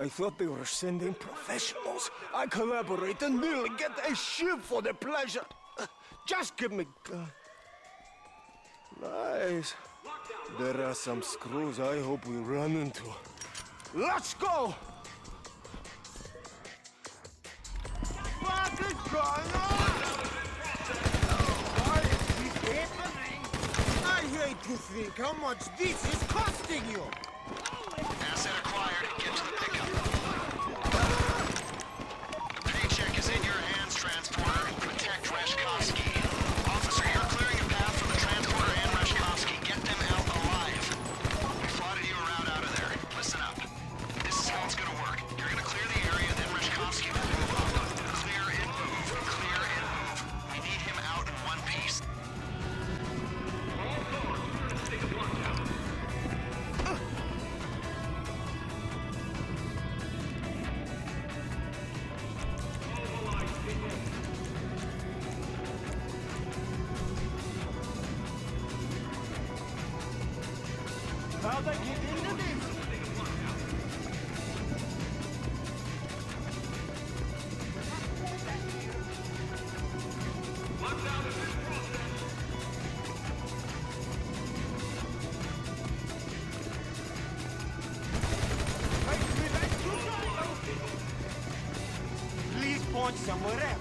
I thought they were sending professionals. I collaborate and nearly get a ship for the pleasure. Uh, just give me gun. Nice. There are some screws I hope we run into. Let's go! Going on? What is happening? I hate to think how much this is costing you. Somewhere else.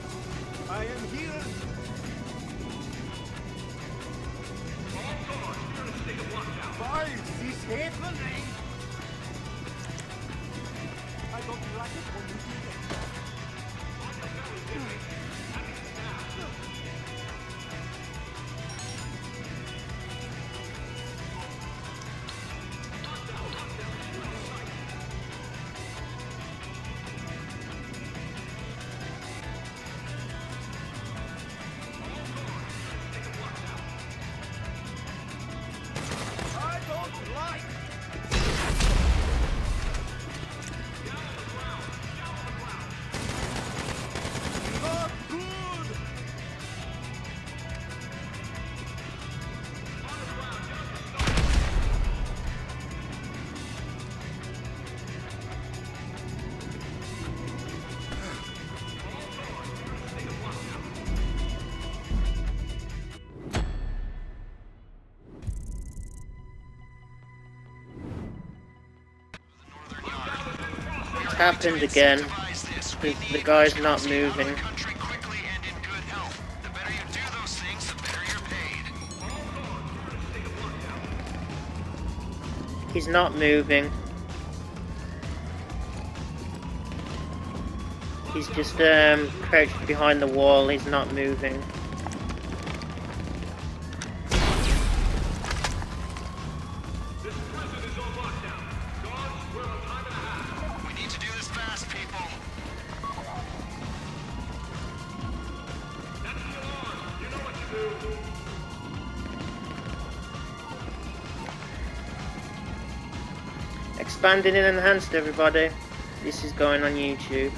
Happened again. The, the guy's not moving. He's not moving. He's just um crouched behind the wall. He's not moving. Expanded and enhanced, everybody. This is going on YouTube.